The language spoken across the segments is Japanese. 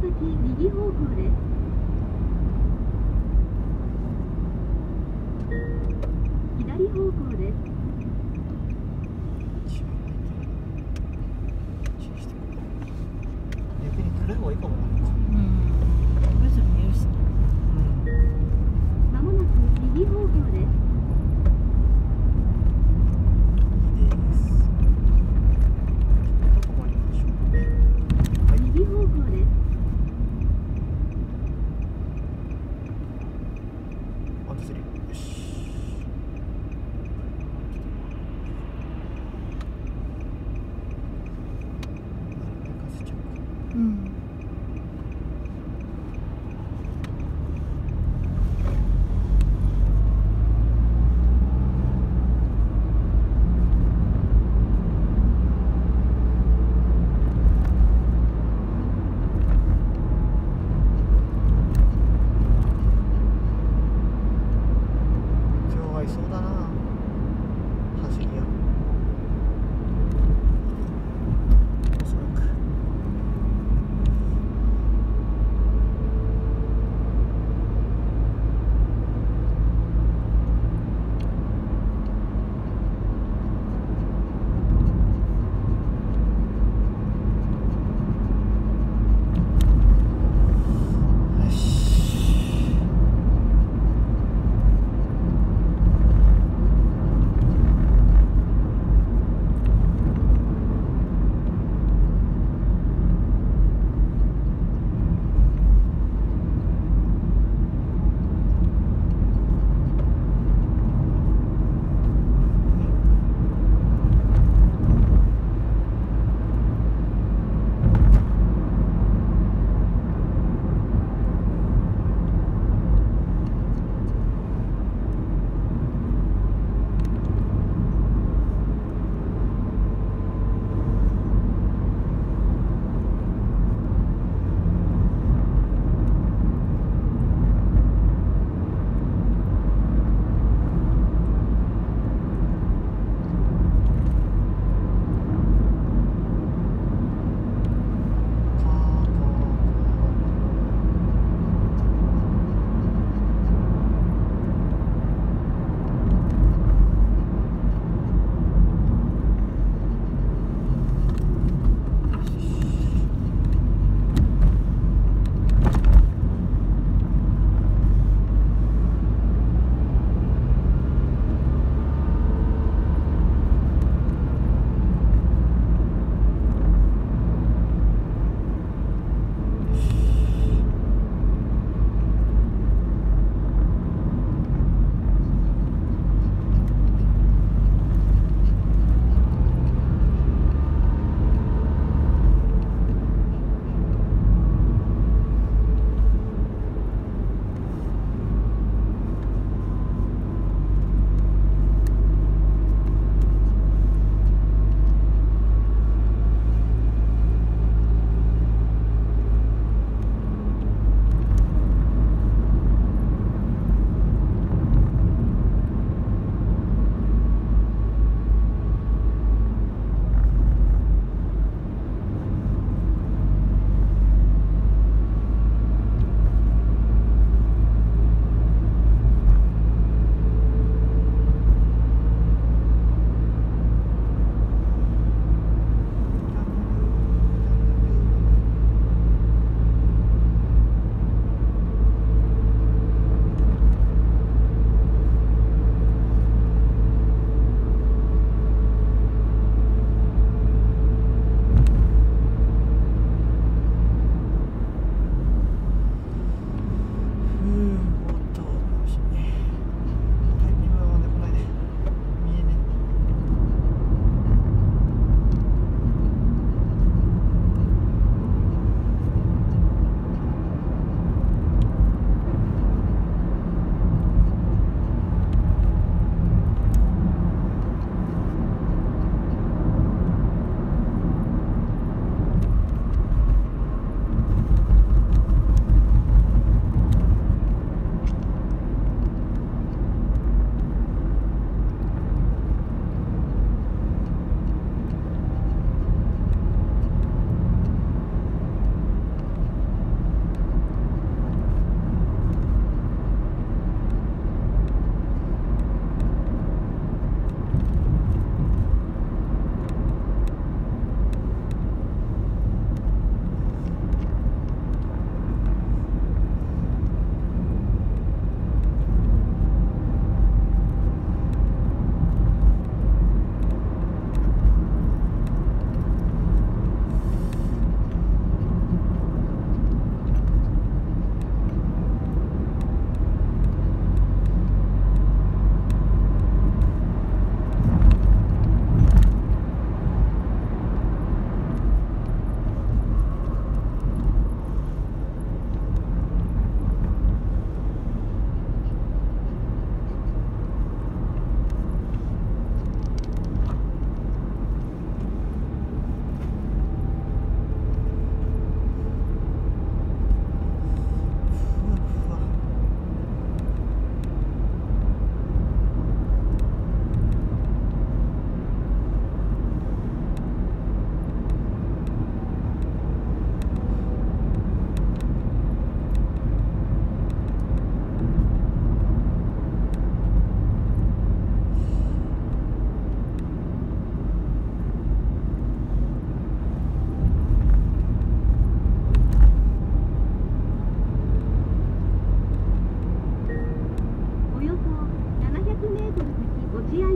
先右方向です。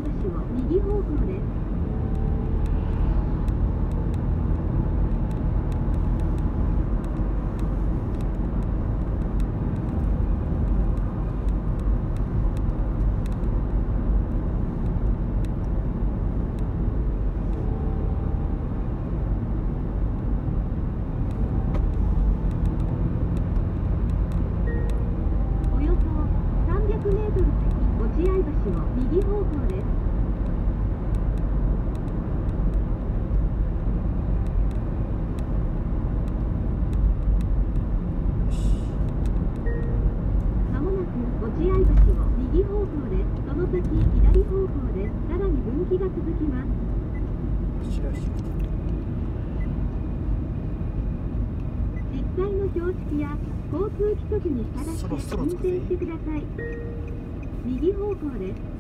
出口を右方向ですや交通規則に従って運転してください。右方向です